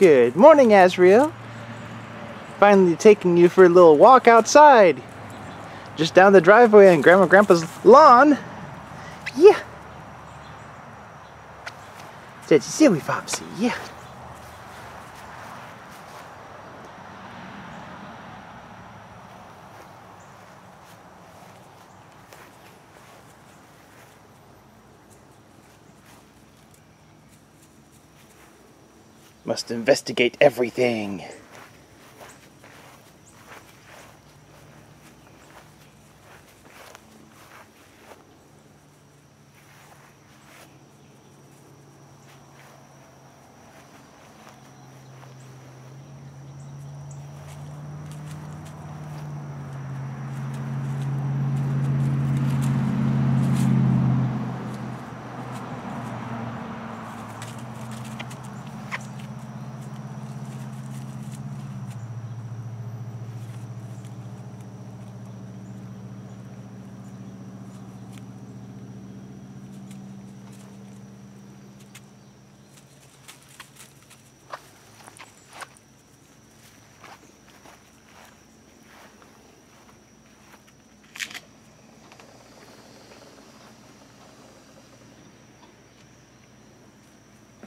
Good morning, Asriel. Finally taking you for a little walk outside. Just down the driveway on Grandma and Grandpa's lawn. Yeah. Did you see silly Fopsy, yeah. Must investigate everything.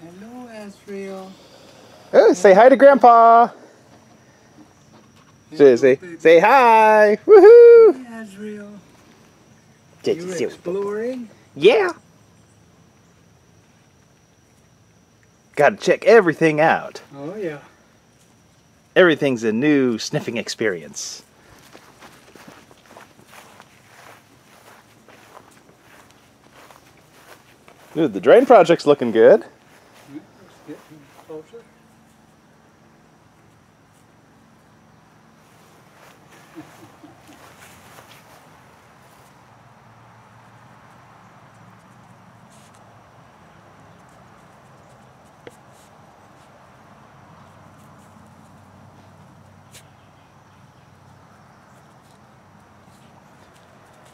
Hello, Asriel. Oh, say hi to Grandpa. Say, say, say hi. Woohoo! Hey. Did You exploring? Yeah. Gotta check everything out. Oh, yeah. Everything's a new sniffing experience. Dude, the drain project's looking good. Closer.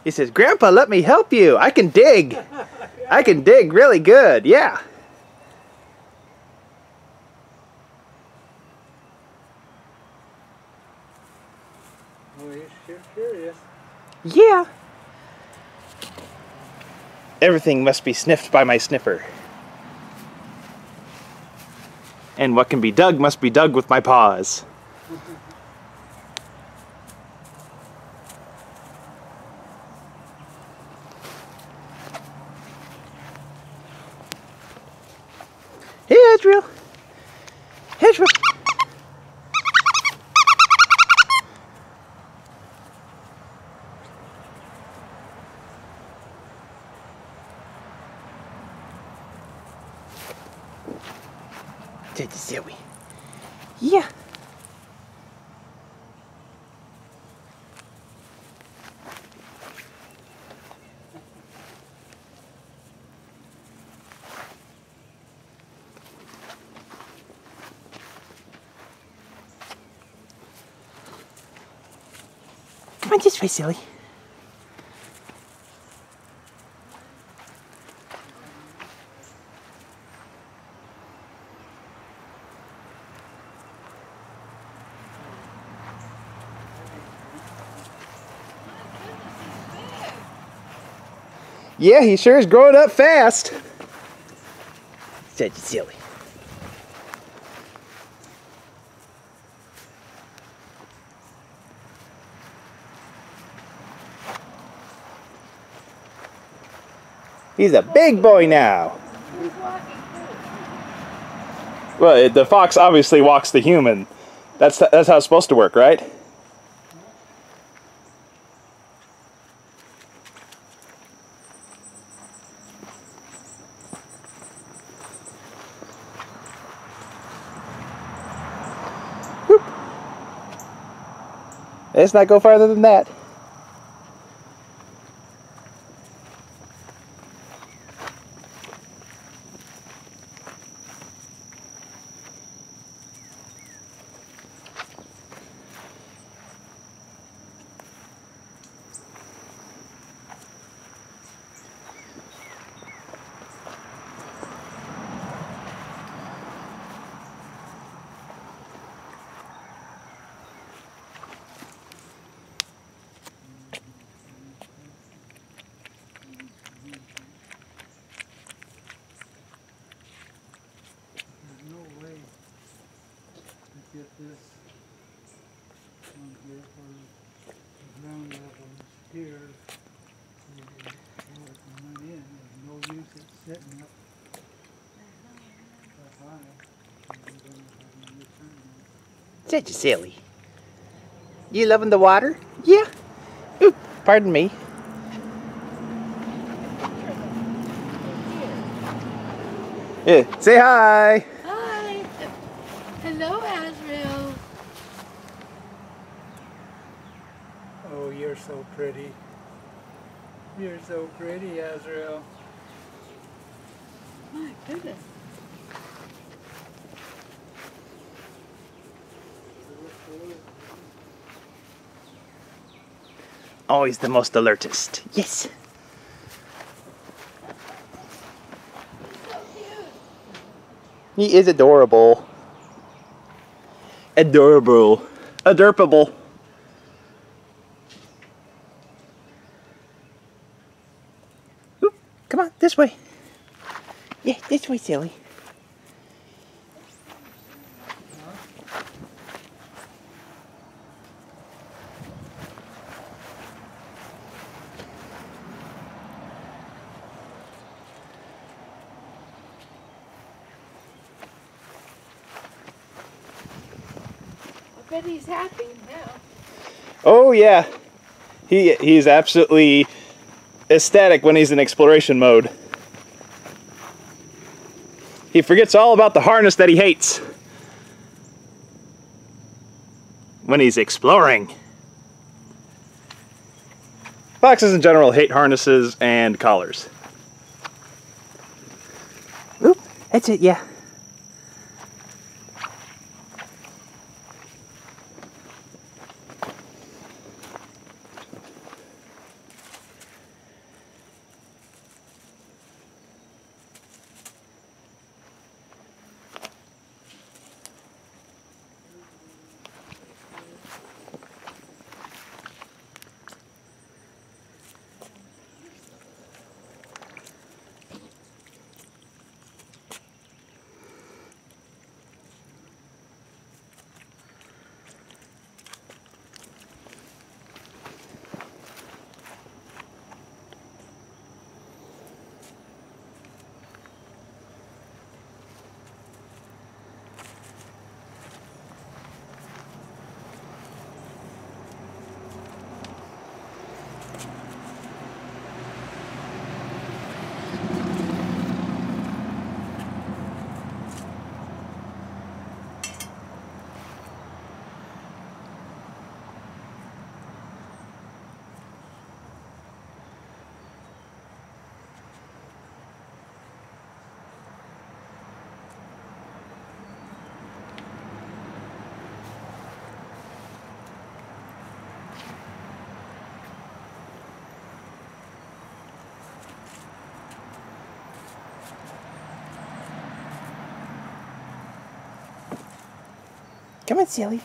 He says, Grandpa, let me help you. I can dig. I can dig really good. Yeah. Oh, you're curious. Yeah. Everything must be sniffed by my sniffer. And what can be dug must be dug with my paws. Hey, Asriel. Did Zoe? Yeah. Come on silly. Yeah, he sure is growing up fast. Said you silly. He's a big boy now. Well, the fox obviously walks the human. That's that's how it's supposed to work, right? Let's not go farther than that. Sitting up that high. So we're gonna have a Such a silly. You loving the water? Yeah. Oop, pardon me. Yeah, say hi. Hi. Hello, Asriel. Oh, you're so pretty. You're so pretty, Asriel. My goodness. Always the most alertest. Yes. He is adorable. Adorable. Adorable. Oop, Come on, this way. Yeah, this way, silly. I bet he's happy now. Oh yeah, he he's absolutely ecstatic when he's in exploration mode. He forgets all about the harness that he hates when he's exploring. Foxes in general hate harnesses and collars. Oop, that's it, yeah. Come on, silly.